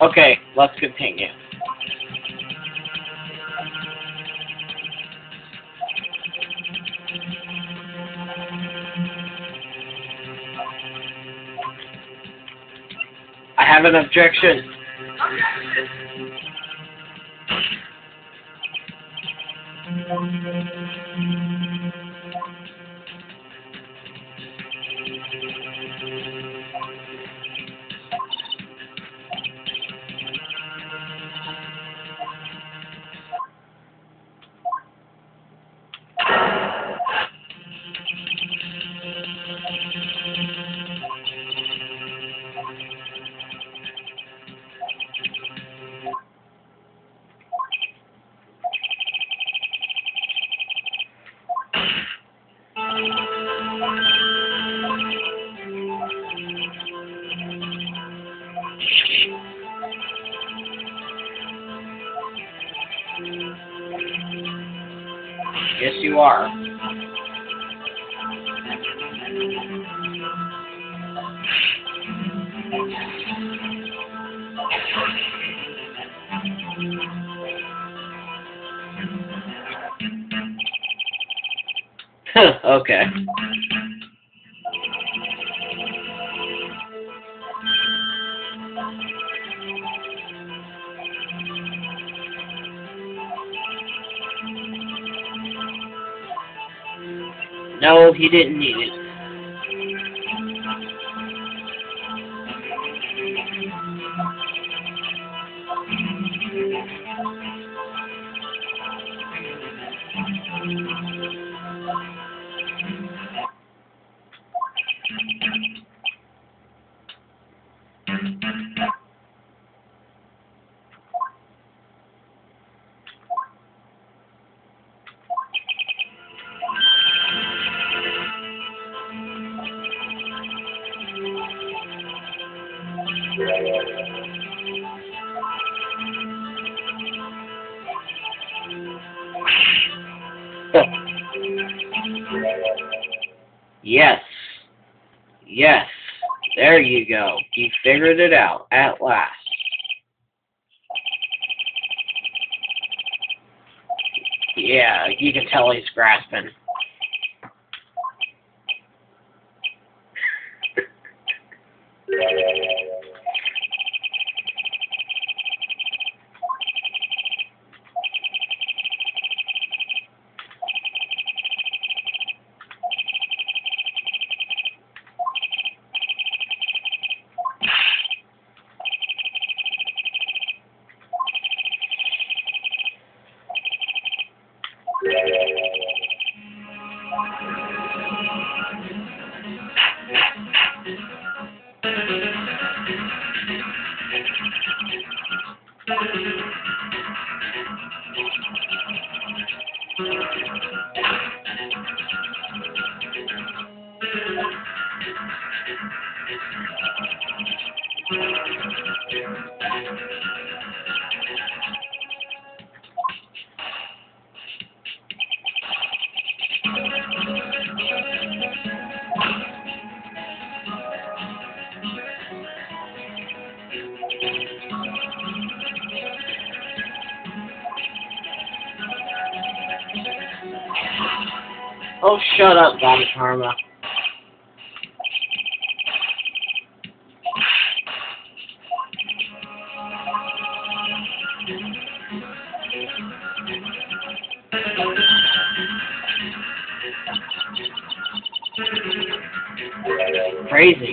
Okay, let's continue. I have an objection. Yes, you are. okay. No, he didn't need it. Yes. Yes. There you go. You figured it out at last. Yeah, you can tell he's grasping. Oh, shut up, Von Karma. Crazy.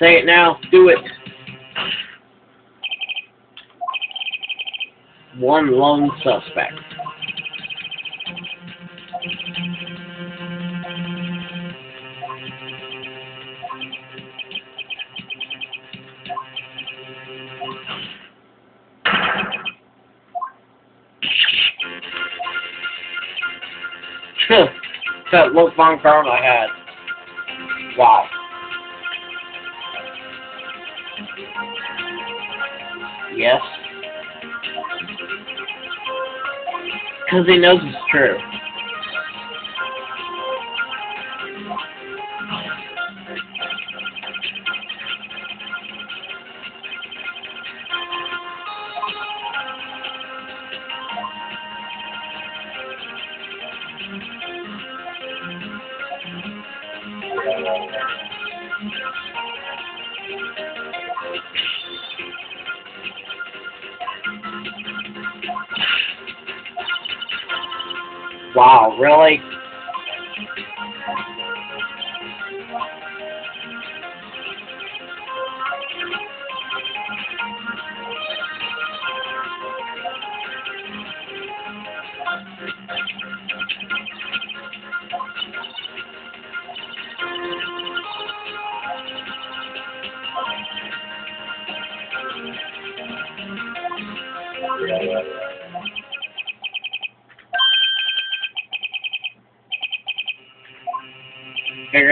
Say it now. Do it. One lone suspect. that look von Karma I had. Wow. Yes. Because he knows it's true. Wow, really?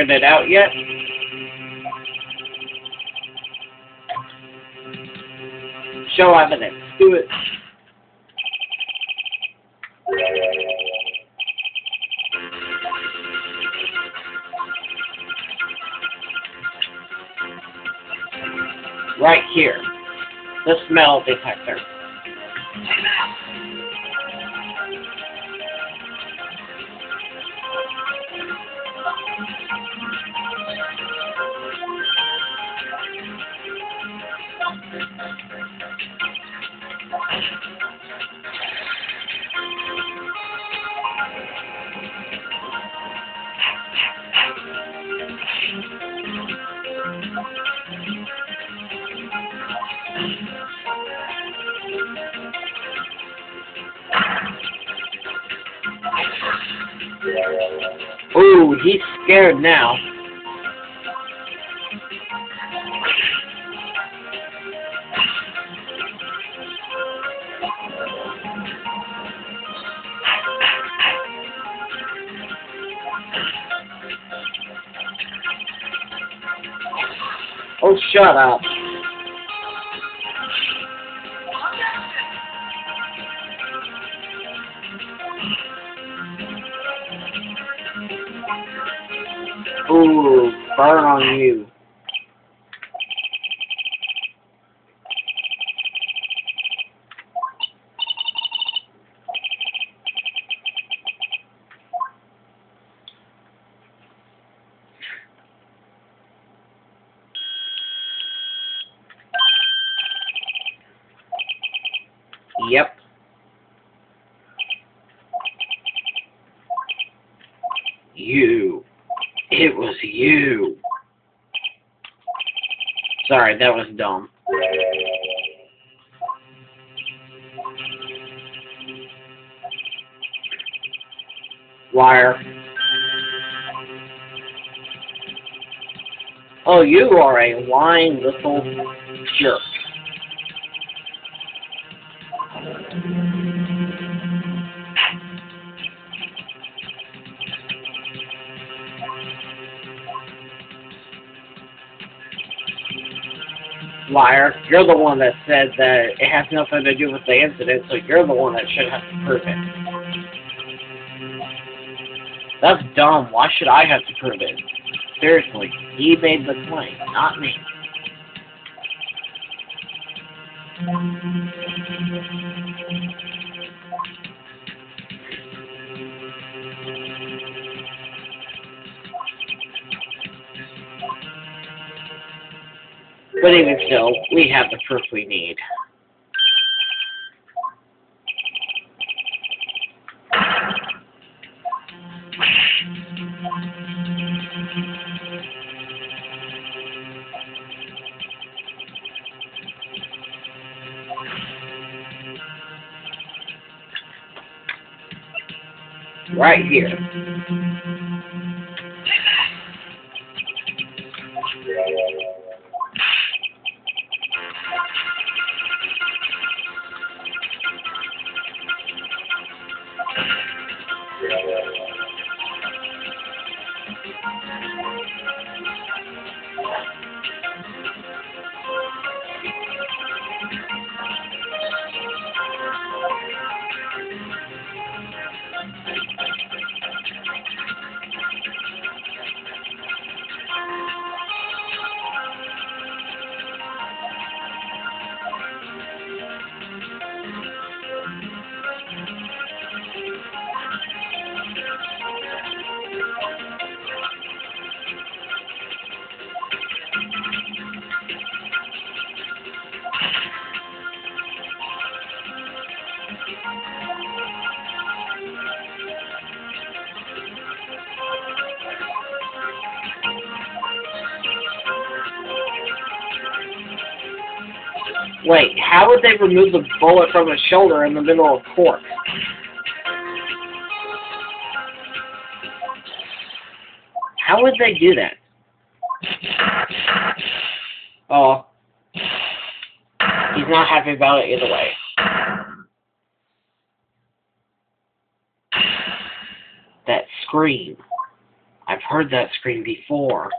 Figured it out yet? Show. Do it. Right here. The smell detector. Ooh, he's scared now. Oh, shut up. Ooh, burn on you. Yep. You. It was you. Sorry, that was dumb. Liar. Oh, you are a lying little jerk. Liar. You're the one that said that it has nothing to do with the incident, so you're the one that should have to prove it. That's dumb. Why should I have to prove it? Seriously, he made the claim, not me. But even so, we have the proof we need. right here. Wait, how would they remove the bullet from his shoulder in the middle of court? How would they do that? Oh. He's not happy about it either way. That scream. I've heard that scream before.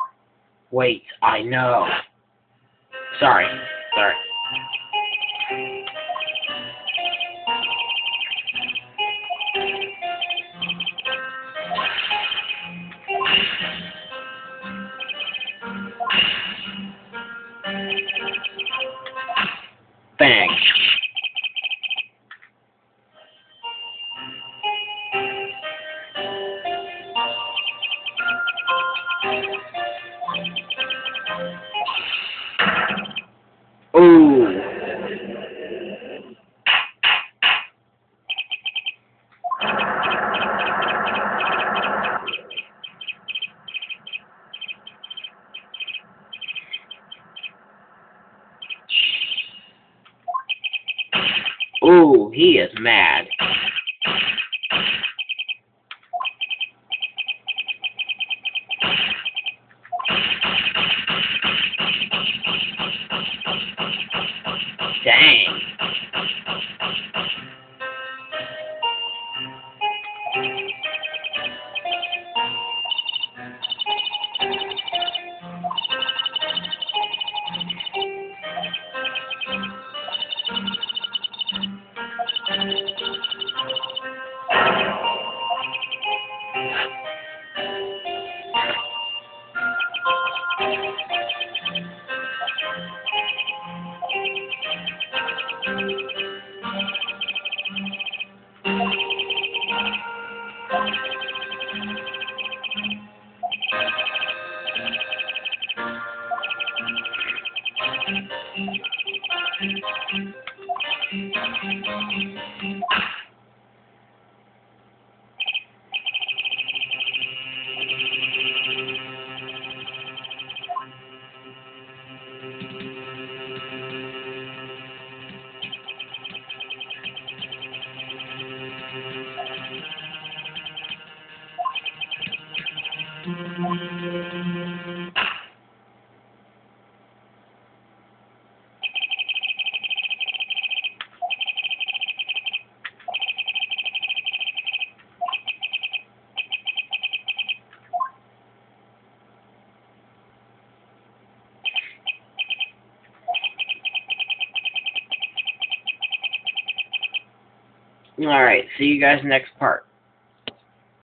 Wait, I know. Sorry. Sorry. Bang. Ooh. Thank you. Alright, see you guys next part.